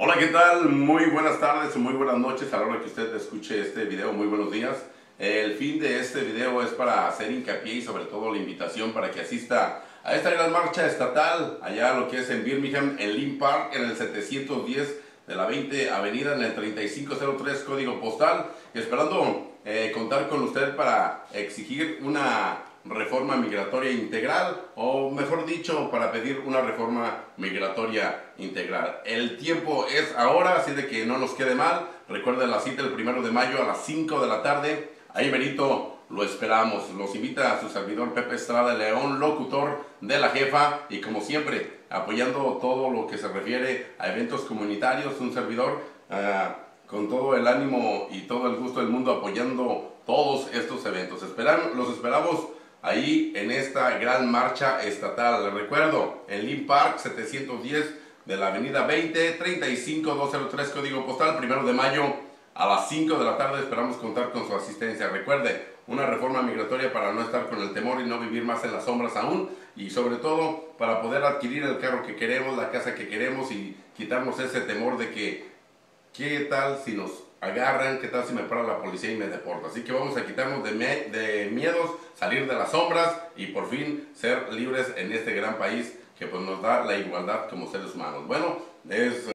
Hola, ¿qué tal? Muy buenas tardes o muy buenas noches a la hora que usted escuche este video. Muy buenos días. El fin de este video es para hacer hincapié y sobre todo la invitación para que asista a esta gran marcha estatal allá lo que es en Birmingham, en Lynn Park, en el 710 de la 20 Avenida, en el 3503 código postal. Esperando eh, contar con usted para exigir una reforma migratoria integral o mejor dicho para pedir una reforma migratoria integral. El tiempo es ahora, así de que no nos quede mal. Recuerden la cita el primero de mayo a las 5 de la tarde. Ahí Benito lo esperamos. Los invita a su servidor Pepe Estrada León, locutor de la jefa y como siempre apoyando todo lo que se refiere a eventos comunitarios, un servidor uh, con todo el ánimo y todo el gusto del mundo apoyando todos estos eventos. Esperan, los esperamos ahí en esta gran marcha estatal. Les recuerdo, en Lynn Park 710 de la avenida 20 35203 código postal, primero de mayo a las 5 de la tarde esperamos contar con su asistencia. Recuerde, una reforma migratoria para no estar con el temor y no vivir más en las sombras aún y sobre todo para poder adquirir el carro que queremos, la casa que queremos y quitarnos ese temor de que qué tal si nos agarran, qué tal si me para la policía y me deporta. Así que vamos a quitarnos de, de miedos, salir de las sombras y por fin ser libres en este gran país que pues nos da la igualdad como seres humanos. Bueno, es